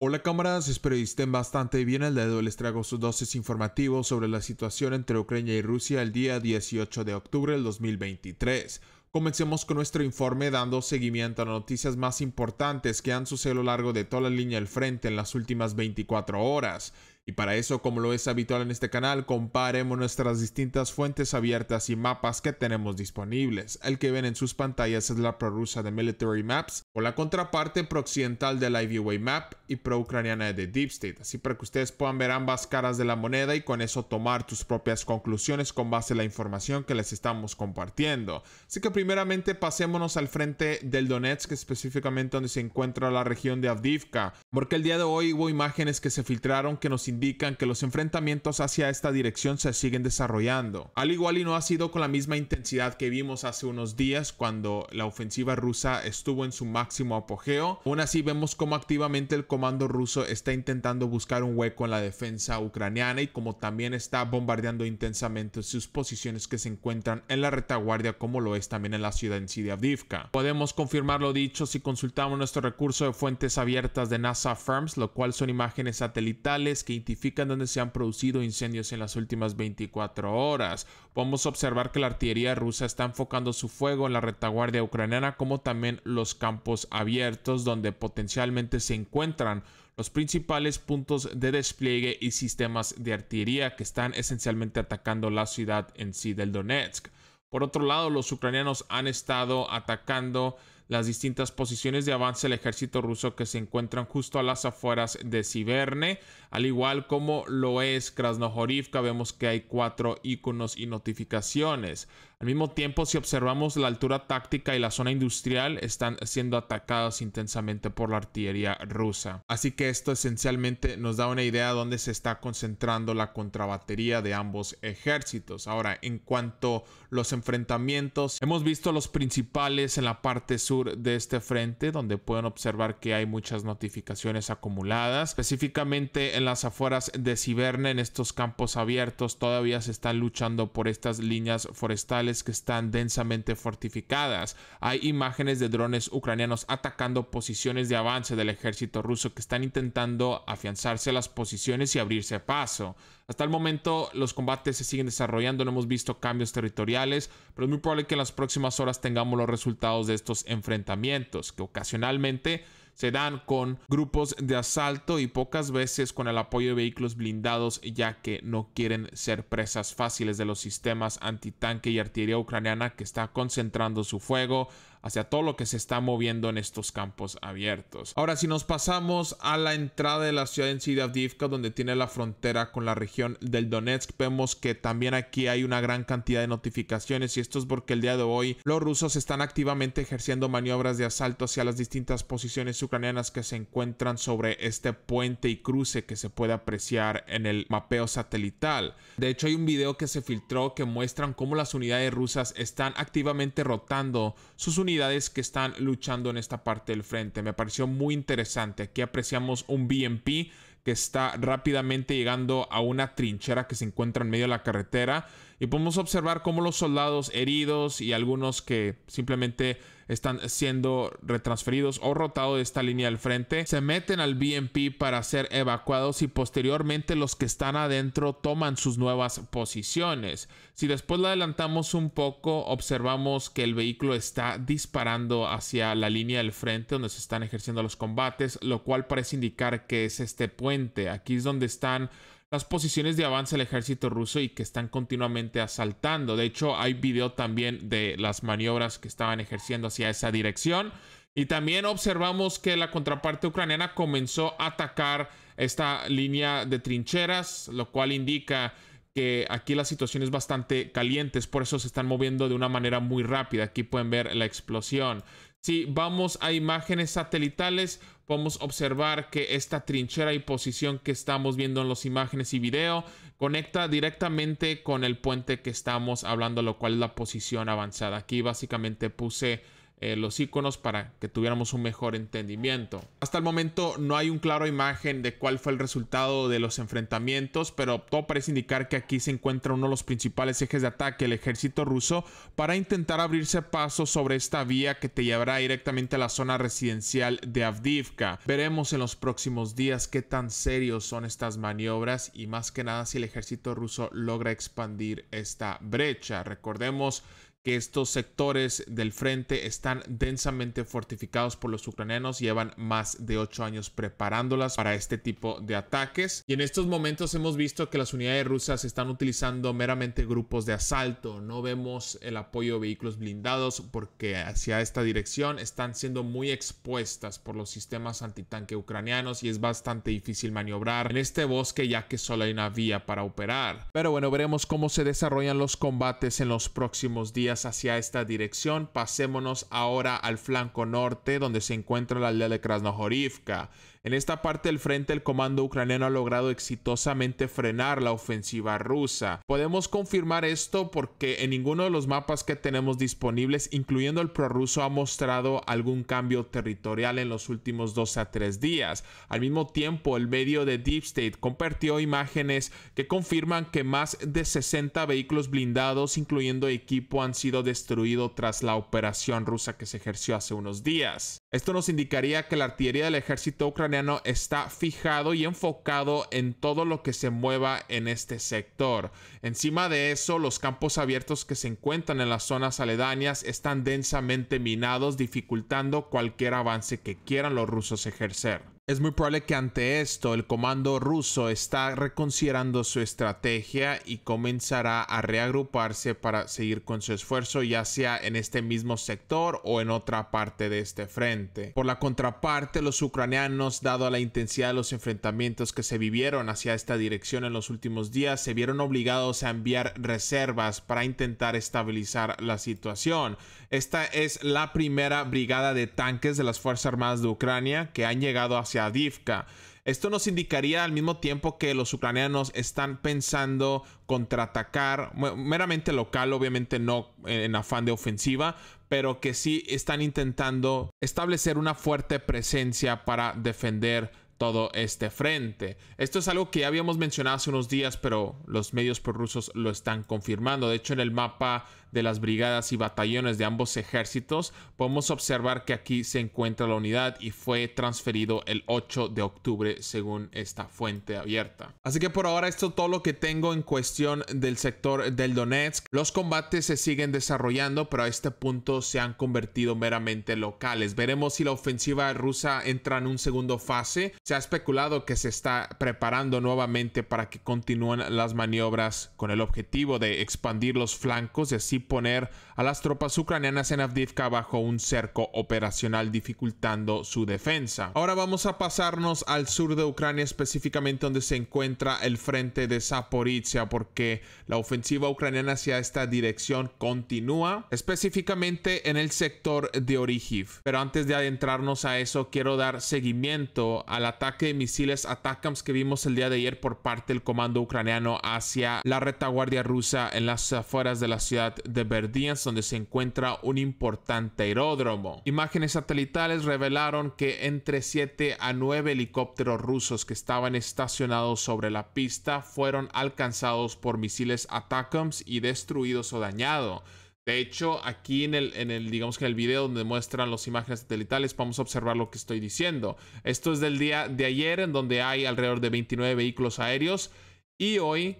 Hola cámaras, espero que estén bastante bien. El dedo les traigo sus dosis informativos sobre la situación entre Ucrania y Rusia el día 18 de octubre del 2023. Comencemos con nuestro informe dando seguimiento a las noticias más importantes que han sucedido a lo largo de toda la línea del frente en las últimas 24 horas. Y para eso, como lo es habitual en este canal, comparemos nuestras distintas fuentes abiertas y mapas que tenemos disponibles. El que ven en sus pantallas es la prorrusa de Military Maps o la contraparte pro-occidental de la IVWay Map y pro-ucraniana de Deep State, así para que ustedes puedan ver ambas caras de la moneda y con eso tomar tus propias conclusiones con base en la información que les estamos compartiendo. Así que primeramente pasémonos al frente del Donetsk, específicamente donde se encuentra la región de Avdivka, porque el día de hoy hubo imágenes que se filtraron que nos indican indican que los enfrentamientos hacia esta dirección se siguen desarrollando. Al igual y no ha sido con la misma intensidad que vimos hace unos días cuando la ofensiva rusa estuvo en su máximo apogeo. Aún así vemos cómo activamente el comando ruso está intentando buscar un hueco en la defensa ucraniana y como también está bombardeando intensamente sus posiciones que se encuentran en la retaguardia como lo es también en la ciudad en de Avdivka. Podemos confirmar lo dicho si consultamos nuestro recurso de fuentes abiertas de NASA Firms, lo cual son imágenes satelitales que identifican dónde se han producido incendios en las últimas 24 horas. Podemos observar que la artillería rusa está enfocando su fuego en la retaguardia ucraniana como también los campos abiertos donde potencialmente se encuentran los principales puntos de despliegue y sistemas de artillería que están esencialmente atacando la ciudad en sí del Donetsk. Por otro lado, los ucranianos han estado atacando las distintas posiciones de avance del ejército ruso que se encuentran justo a las afueras de Siberne, al igual como lo es Krasnohorivka, vemos que hay cuatro iconos y notificaciones. Al mismo tiempo, si observamos la altura táctica y la zona industrial, están siendo atacadas intensamente por la artillería rusa. Así que esto esencialmente nos da una idea de dónde se está concentrando la contrabatería de ambos ejércitos. Ahora, en cuanto a los enfrentamientos, hemos visto los principales en la parte sur de este frente, donde pueden observar que hay muchas notificaciones acumuladas. Específicamente en las afueras de Ciberne, en estos campos abiertos, todavía se están luchando por estas líneas forestales que están densamente fortificadas. Hay imágenes de drones ucranianos atacando posiciones de avance del ejército ruso que están intentando afianzarse a las posiciones y abrirse paso. Hasta el momento los combates se siguen desarrollando, no hemos visto cambios territoriales, pero es muy probable que en las próximas horas tengamos los resultados de estos enfrentamientos, que ocasionalmente se dan con grupos de asalto y pocas veces con el apoyo de vehículos blindados ya que no quieren ser presas fáciles de los sistemas antitanque y artillería ucraniana que está concentrando su fuego hacia todo lo que se está moviendo en estos campos abiertos. Ahora, si nos pasamos a la entrada de la ciudad en Sidavdivka, donde tiene la frontera con la región del Donetsk, vemos que también aquí hay una gran cantidad de notificaciones y esto es porque el día de hoy los rusos están activamente ejerciendo maniobras de asalto hacia las distintas posiciones ucranianas que se encuentran sobre este puente y cruce que se puede apreciar en el mapeo satelital. De hecho, hay un video que se filtró que muestran cómo las unidades rusas están activamente rotando sus unidades unidades que están luchando en esta parte del frente. Me pareció muy interesante. Aquí apreciamos un BMP que está rápidamente llegando a una trinchera que se encuentra en medio de la carretera y podemos observar cómo los soldados heridos y algunos que simplemente están siendo retransferidos o rotados de esta línea del frente se meten al BMP para ser evacuados y posteriormente los que están adentro toman sus nuevas posiciones. Si después la adelantamos un poco, observamos que el vehículo está disparando hacia la línea del frente donde se están ejerciendo los combates, lo cual parece indicar que es este puente. Aquí es donde están las posiciones de avance del ejército ruso y que están continuamente asaltando. De hecho, hay video también de las maniobras que estaban ejerciendo hacia esa dirección. Y también observamos que la contraparte ucraniana comenzó a atacar esta línea de trincheras, lo cual indica que aquí la situación es bastante caliente, por eso se están moviendo de una manera muy rápida. Aquí pueden ver la explosión. Si vamos a imágenes satelitales, podemos observar que esta trinchera y posición que estamos viendo en las imágenes y video conecta directamente con el puente que estamos hablando, lo cual es la posición avanzada. Aquí básicamente puse eh, los iconos para que tuviéramos un mejor entendimiento. Hasta el momento no hay un claro imagen de cuál fue el resultado de los enfrentamientos, pero todo parece indicar que aquí se encuentra uno de los principales ejes de ataque, el ejército ruso, para intentar abrirse paso sobre esta vía que te llevará directamente a la zona residencial de Avdivka. Veremos en los próximos días qué tan serios son estas maniobras y más que nada si el ejército ruso logra expandir esta brecha. Recordemos que estos sectores del frente están densamente fortificados por los ucranianos, llevan más de ocho años preparándolas para este tipo de ataques. Y en estos momentos hemos visto que las unidades rusas están utilizando meramente grupos de asalto, no vemos el apoyo de vehículos blindados porque hacia esta dirección están siendo muy expuestas por los sistemas antitanque ucranianos y es bastante difícil maniobrar en este bosque ya que solo hay una vía para operar. Pero bueno, veremos cómo se desarrollan los combates en los próximos días hacia esta dirección. Pasémonos ahora al flanco norte, donde se encuentra la aldea de Krasnohorivka. En esta parte del frente el comando ucraniano ha logrado exitosamente frenar la ofensiva rusa. Podemos confirmar esto porque en ninguno de los mapas que tenemos disponibles, incluyendo el prorruso, ha mostrado algún cambio territorial en los últimos dos a tres días. Al mismo tiempo, el medio de Deep State compartió imágenes que confirman que más de 60 vehículos blindados, incluyendo equipo, han sido destruidos tras la operación rusa que se ejerció hace unos días. Esto nos indicaría que la artillería del ejército ucraniano está fijado y enfocado en todo lo que se mueva en este sector. Encima de eso, los campos abiertos que se encuentran en las zonas aledañas están densamente minados, dificultando cualquier avance que quieran los rusos ejercer. Es muy probable que ante esto el comando ruso está reconsiderando su estrategia y comenzará a reagruparse para seguir con su esfuerzo ya sea en este mismo sector o en otra parte de este frente. Por la contraparte, los ucranianos, dado la intensidad de los enfrentamientos que se vivieron hacia esta dirección en los últimos días, se vieron obligados a enviar reservas para intentar estabilizar la situación. Esta es la primera brigada de tanques de las Fuerzas Armadas de Ucrania que han llegado hacia Adivka. Esto nos indicaría al mismo tiempo que los ucranianos están pensando contraatacar, meramente local, obviamente no en afán de ofensiva, pero que sí están intentando establecer una fuerte presencia para defender todo este frente. Esto es algo que ya habíamos mencionado hace unos días, pero los medios prorrusos lo están confirmando. De hecho, en el mapa de las brigadas y batallones de ambos ejércitos, podemos observar que aquí se encuentra la unidad y fue transferido el 8 de octubre según esta fuente abierta. Así que por ahora esto es todo lo que tengo en cuestión del sector del Donetsk. Los combates se siguen desarrollando, pero a este punto se han convertido meramente locales. Veremos si la ofensiva rusa entra en un segundo fase. Se ha especulado que se está preparando nuevamente para que continúen las maniobras con el objetivo de expandir los flancos y poner a las tropas ucranianas en Avdivka bajo un cerco operacional dificultando su defensa. Ahora vamos a pasarnos al sur de Ucrania específicamente donde se encuentra el frente de Zaporizhia porque la ofensiva ucraniana hacia esta dirección continúa específicamente en el sector de Orihiv. Pero antes de adentrarnos a eso quiero dar seguimiento al ataque de misiles Atakams que vimos el día de ayer por parte del comando ucraniano hacia la retaguardia rusa en las afueras de la ciudad de Verdians, donde se encuentra un importante aeródromo. Imágenes satelitales revelaron que entre 7 a 9 helicópteros rusos que estaban estacionados sobre la pista fueron alcanzados por misiles Atakams y destruidos o dañados. De hecho, aquí en el, en el, digamos que en el video donde muestran las imágenes satelitales, vamos a observar lo que estoy diciendo. Esto es del día de ayer, en donde hay alrededor de 29 vehículos aéreos. Y hoy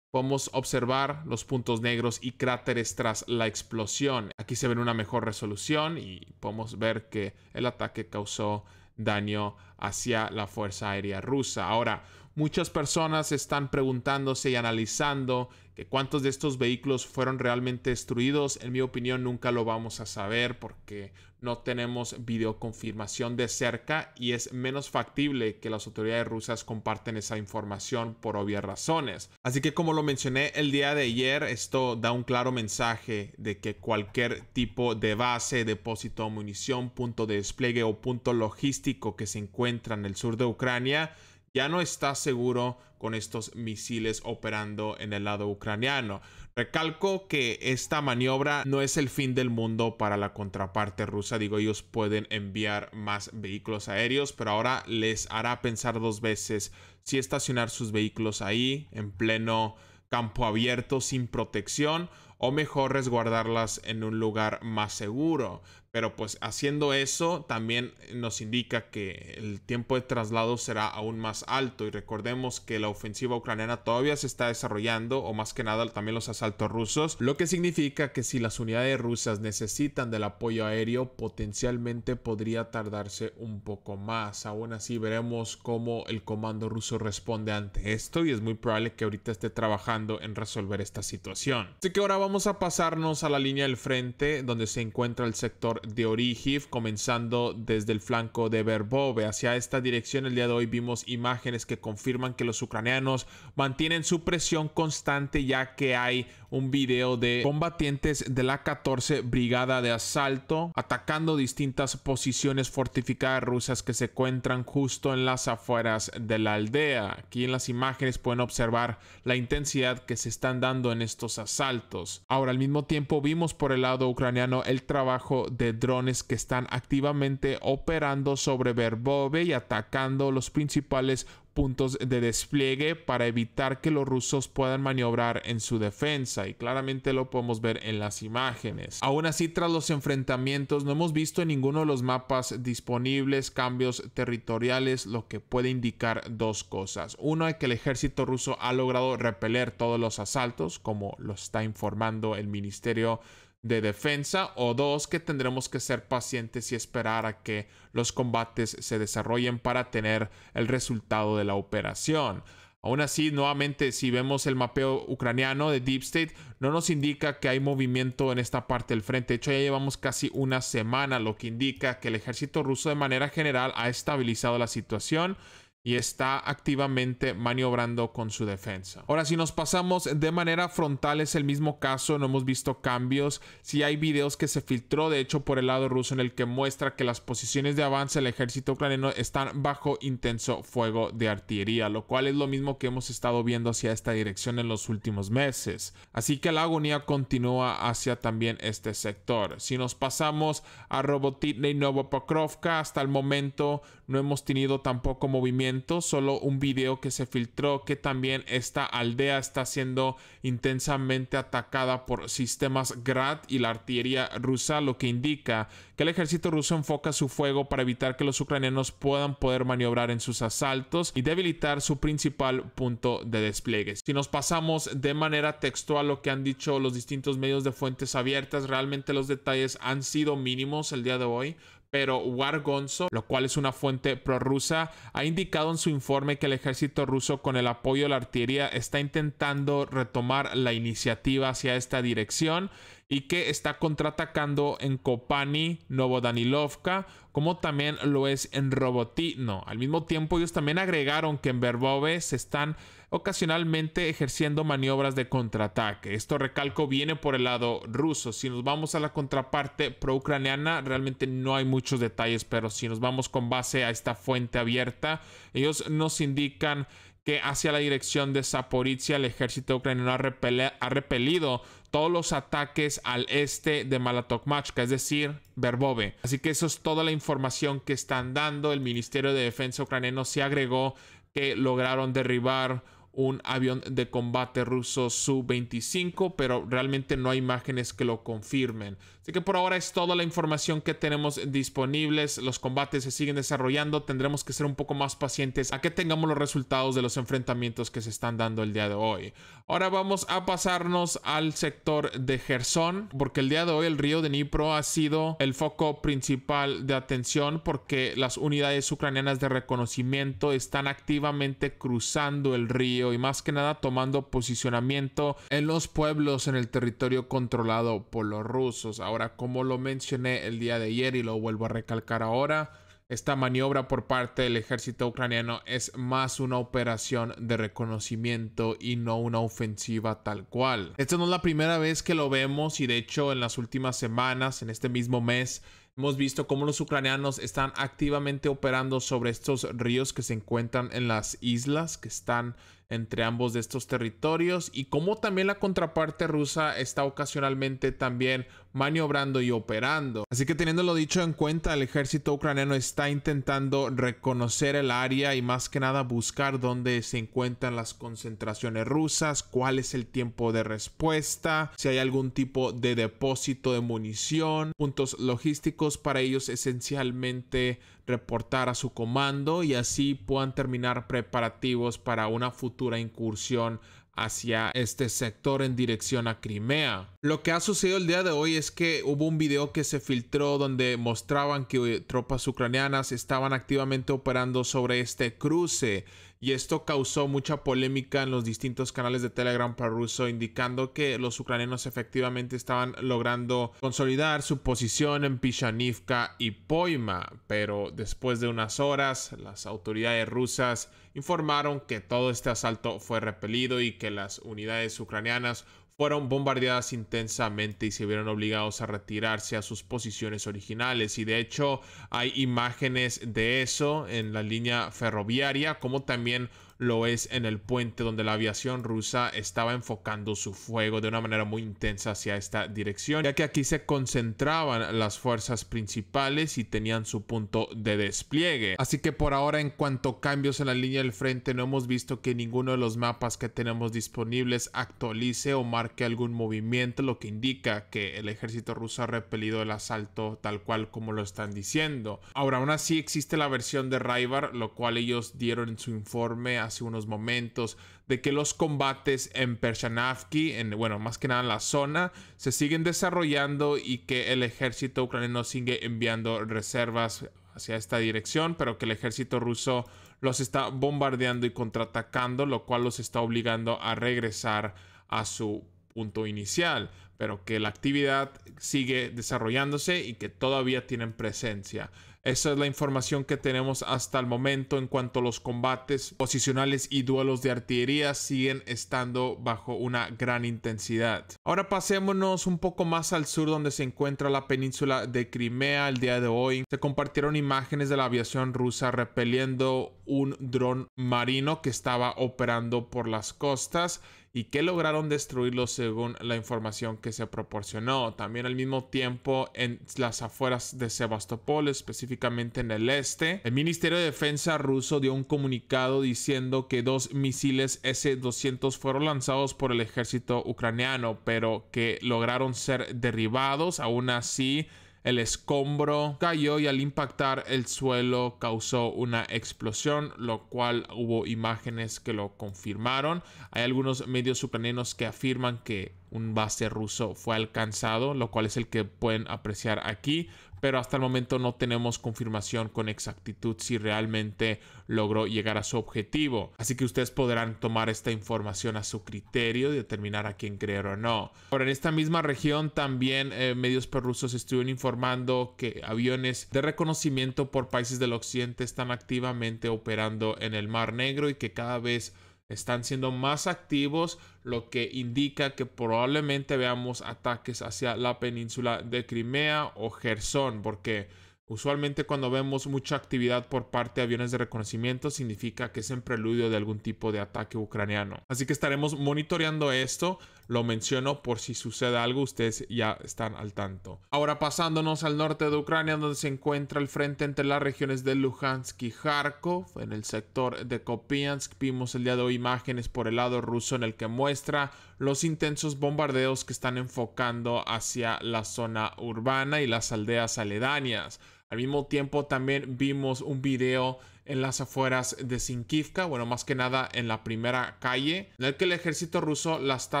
podemos observar los puntos negros y cráteres tras la explosión. Aquí se ve una mejor resolución y podemos ver que el ataque causó daño hacia la Fuerza Aérea Rusa. Ahora, muchas personas están preguntándose y analizando que cuántos de estos vehículos fueron realmente destruidos. En mi opinión, nunca lo vamos a saber porque no tenemos videoconfirmación de cerca y es menos factible que las autoridades rusas comparten esa información por obvias razones. Así que como lo mencioné el día de ayer, esto da un claro mensaje de que cualquier tipo de base, depósito de munición, punto de despliegue o punto logístico que se encuentra en el sur de Ucrania ya no está seguro con estos misiles operando en el lado ucraniano. Recalco que esta maniobra no es el fin del mundo para la contraparte rusa. Digo, ellos pueden enviar más vehículos aéreos, pero ahora les hará pensar dos veces si estacionar sus vehículos ahí en pleno campo abierto sin protección o mejor resguardarlas en un lugar más seguro. Pero pues haciendo eso también nos indica que el tiempo de traslado será aún más alto y recordemos que la ofensiva ucraniana todavía se está desarrollando o más que nada también los asaltos rusos, lo que significa que si las unidades rusas necesitan del apoyo aéreo potencialmente podría tardarse un poco más. Aún así veremos cómo el comando ruso responde ante esto y es muy probable que ahorita esté trabajando en resolver esta situación. Así que ahora vamos a pasarnos a la línea del frente donde se encuentra el sector de Origiv, comenzando desde el flanco de Verbove. Hacia esta dirección el día de hoy vimos imágenes que confirman que los ucranianos mantienen su presión constante ya que hay un video de combatientes de la 14 Brigada de Asalto atacando distintas posiciones fortificadas rusas que se encuentran justo en las afueras de la aldea. Aquí en las imágenes pueden observar la intensidad que se están dando en estos asaltos. Ahora, al mismo tiempo vimos por el lado ucraniano el trabajo de drones que están activamente operando sobre Verbove y atacando los principales puntos de despliegue para evitar que los rusos puedan maniobrar en su defensa y claramente lo podemos ver en las imágenes. Aún así, tras los enfrentamientos no hemos visto en ninguno de los mapas disponibles cambios territoriales, lo que puede indicar dos cosas. Uno es que el ejército ruso ha logrado repeler todos los asaltos, como lo está informando el Ministerio de defensa o dos que tendremos que ser pacientes y esperar a que los combates se desarrollen para tener el resultado de la operación. Aún así, nuevamente, si vemos el mapeo ucraniano de Deep State, no nos indica que hay movimiento en esta parte del frente. De hecho, ya llevamos casi una semana, lo que indica que el ejército ruso de manera general ha estabilizado la situación y está activamente maniobrando con su defensa. Ahora, si nos pasamos de manera frontal, es el mismo caso, no hemos visto cambios. Si hay videos que se filtró, de hecho, por el lado ruso, en el que muestra que las posiciones de avance del ejército ucraniano están bajo intenso fuego de artillería, lo cual es lo mismo que hemos estado viendo hacia esta dirección en los últimos meses. Así que la agonía continúa hacia también este sector. Si nos pasamos a Robotitne y Novopokrovka, hasta el momento no hemos tenido tampoco movimiento, solo un video que se filtró que también esta aldea está siendo intensamente atacada por sistemas Grad y la artillería rusa, lo que indica que el ejército ruso enfoca su fuego para evitar que los ucranianos puedan poder maniobrar en sus asaltos y debilitar su principal punto de despliegue. Si nos pasamos de manera textual lo que han dicho los distintos medios de fuentes abiertas, realmente los detalles han sido mínimos el día de hoy, pero Wargonzo, lo cual es una fuente prorrusa, ha indicado en su informe que el ejército ruso con el apoyo de la artillería está intentando retomar la iniciativa hacia esta dirección y que está contraatacando en Kopani, Novodanilovka, como también lo es en Robotino. Al mismo tiempo, ellos también agregaron que en Verbove se están ocasionalmente ejerciendo maniobras de contraataque. Esto recalco viene por el lado ruso. Si nos vamos a la contraparte pro-ucraniana, realmente no hay muchos detalles, pero si nos vamos con base a esta fuente abierta, ellos nos indican que hacia la dirección de Zaporizhia el ejército ucraniano ha, repelido todos los ataques al este de Malatokmachka, es decir, Verbove. Así que eso es toda la información que están dando. El Ministerio de Defensa ucraniano se agregó que lograron derribar un avión de combate ruso Su-25, pero realmente no hay imágenes que lo confirmen. Así que por ahora es toda la información que tenemos disponibles. Los combates se siguen desarrollando. Tendremos que ser un poco más pacientes a que tengamos los resultados de los enfrentamientos que se están dando el día de hoy. Ahora vamos a pasarnos al sector de Gerson, porque el día de hoy el río de Dnipro ha sido el foco principal de atención porque las unidades ucranianas de reconocimiento están activamente cruzando el río y más que nada tomando posicionamiento en los pueblos en el territorio controlado por los rusos. Ahora, como lo mencioné el día de ayer y lo vuelvo a recalcar ahora, esta maniobra por parte del ejército ucraniano es más una operación de reconocimiento y no una ofensiva tal cual. Esta no es la primera vez que lo vemos y de hecho en las últimas semanas, en este mismo mes, Hemos visto cómo los ucranianos están activamente operando sobre estos ríos que se encuentran en las islas que están entre ambos de estos territorios y cómo también la contraparte rusa está ocasionalmente también maniobrando y operando. Así que teniéndolo dicho en cuenta, el ejército ucraniano está intentando reconocer el área y más que nada buscar dónde se encuentran las concentraciones rusas, cuál es el tiempo de respuesta, si hay algún tipo de depósito de munición, puntos logísticos para ellos esencialmente reportar a su comando y así puedan terminar preparativos para una futura incursión hacia este sector en dirección a Crimea. Lo que ha sucedido el día de hoy es que hubo un video que se filtró donde mostraban que tropas ucranianas estaban activamente operando sobre este cruce y esto causó mucha polémica en los distintos canales de Telegram para ruso, indicando que los ucranianos efectivamente estaban logrando consolidar su posición en Pishanivka y Poima, pero después de unas horas las autoridades rusas informaron que todo este asalto fue repelido y que las unidades ucranianas fueron bombardeadas intensamente y se vieron obligados a retirarse a sus posiciones originales. Y de hecho hay imágenes de eso en la línea ferroviaria, como también lo es en el puente donde la aviación rusa estaba enfocando su fuego de una manera muy intensa hacia esta dirección, ya que aquí se concentraban las fuerzas principales y tenían su punto de despliegue. Así que por ahora en cuanto a cambios en la línea del frente no hemos visto que ninguno de los mapas que tenemos disponibles actualice o marque algún movimiento, lo que indica que el ejército ruso ha repelido el asalto tal cual como lo están diciendo. Ahora aún así existe la versión de Raivar, lo cual ellos dieron en su informe hace unos momentos de que los combates en Pershanavki, en, bueno, más que nada en la zona, se siguen desarrollando y que el ejército ucraniano sigue enviando reservas hacia esta dirección, pero que el ejército ruso los está bombardeando y contraatacando, lo cual los está obligando a regresar a su punto inicial, pero que la actividad sigue desarrollándose y que todavía tienen presencia. Esa es la información que tenemos hasta el momento en cuanto a los combates posicionales y duelos de artillería siguen estando bajo una gran intensidad. Ahora pasémonos un poco más al sur donde se encuentra la península de Crimea el día de hoy. Se compartieron imágenes de la aviación rusa repeliendo un dron marino que estaba operando por las costas y que lograron destruirlo según la información que se proporcionó. También al mismo tiempo en las afueras de Sebastopol, específicamente en el este, el Ministerio de Defensa ruso dio un comunicado diciendo que dos misiles S-200 fueron lanzados por el ejército ucraniano, pero que lograron ser derribados. Aún así, el escombro cayó y al impactar el suelo causó una explosión, lo cual hubo imágenes que lo confirmaron. Hay algunos medios ucranianos que afirman que un base ruso fue alcanzado, lo cual es el que pueden apreciar aquí, pero hasta el momento no tenemos confirmación con exactitud si realmente logró llegar a su objetivo. Así que ustedes podrán tomar esta información a su criterio y determinar a quién creer o no. Ahora, en esta misma región también eh, medios perrusos estuvieron informando que aviones de reconocimiento por países del occidente están activamente operando en el Mar Negro y que cada vez están siendo más activos, lo que indica que probablemente veamos ataques hacia la península de Crimea o Gerson, porque Usualmente cuando vemos mucha actividad por parte de aviones de reconocimiento significa que es en preludio de algún tipo de ataque ucraniano. Así que estaremos monitoreando esto. Lo menciono por si sucede algo, ustedes ya están al tanto. Ahora pasándonos al norte de Ucrania donde se encuentra el frente entre las regiones de Luhansk y Kharkov. En el sector de Kopiansk vimos el día de hoy imágenes por el lado ruso en el que muestra los intensos bombardeos que están enfocando hacia la zona urbana y las aldeas aledañas. Al mismo tiempo también vimos un video en las afueras de Sinkivka, bueno, más que nada en la primera calle, en el que el ejército ruso la está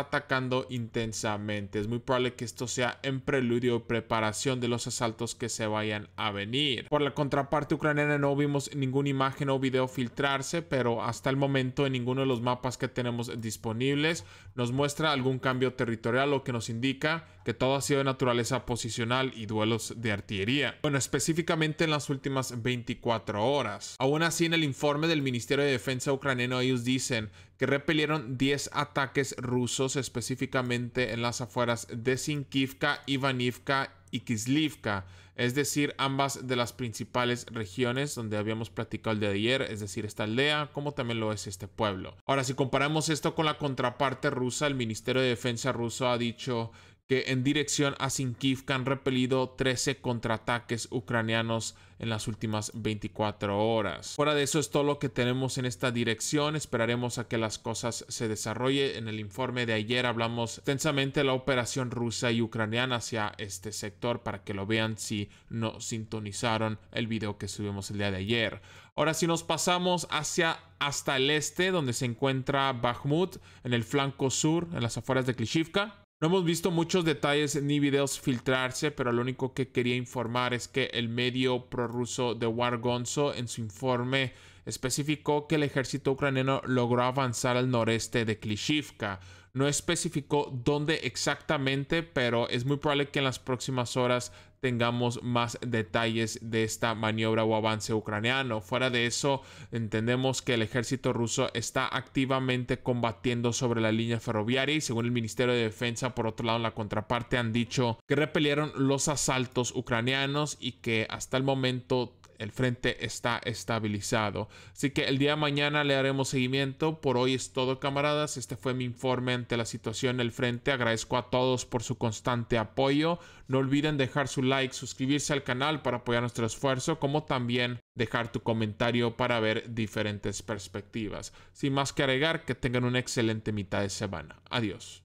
atacando intensamente. Es muy probable que esto sea en preludio y preparación de los asaltos que se vayan a venir. Por la contraparte ucraniana no vimos ninguna imagen o video filtrarse, pero hasta el momento en ninguno de los mapas que tenemos disponibles nos muestra algún cambio territorial, lo que nos indica que todo ha sido de naturaleza posicional y duelos de artillería. Bueno, específicamente en las últimas 24 horas. Así, en el informe del Ministerio de Defensa ucraniano, ellos dicen que repelieron 10 ataques rusos específicamente en las afueras de Sinkivka, Ivanivka y Kislivka. es decir, ambas de las principales regiones donde habíamos platicado el día de ayer, es decir, esta aldea, como también lo es este pueblo. Ahora, si comparamos esto con la contraparte rusa, el Ministerio de Defensa ruso ha dicho que en dirección a Sinkivka han repelido 13 contraataques ucranianos en las últimas 24 horas. Fuera de eso es todo lo que tenemos en esta dirección. Esperaremos a que las cosas se desarrollen. En el informe de ayer hablamos extensamente de la operación rusa y ucraniana hacia este sector para que lo vean si no sintonizaron el video que subimos el día de ayer. Ahora si nos pasamos hacia hasta el este donde se encuentra Bakhmut en el flanco sur en las afueras de Klishivka no hemos visto muchos detalles ni videos filtrarse, pero lo único que quería informar es que el medio prorruso de Wargonzo en su informe especificó que el ejército ucraniano logró avanzar al noreste de Klishivka. No especificó dónde exactamente, pero es muy probable que en las próximas horas tengamos más detalles de esta maniobra o avance ucraniano. Fuera de eso, entendemos que el ejército ruso está activamente combatiendo sobre la línea ferroviaria y según el Ministerio de Defensa, por otro lado, en la contraparte han dicho que repelieron los asaltos ucranianos y que hasta el momento el frente está estabilizado. Así que el día de mañana le haremos seguimiento. Por hoy es todo, camaradas. Este fue mi informe ante la situación del frente. Agradezco a todos por su constante apoyo. No olviden dejar su like, suscribirse al canal para apoyar nuestro esfuerzo, como también dejar tu comentario para ver diferentes perspectivas. Sin más que agregar, que tengan una excelente mitad de semana. Adiós.